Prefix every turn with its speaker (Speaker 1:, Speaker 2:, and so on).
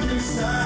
Speaker 1: pensar.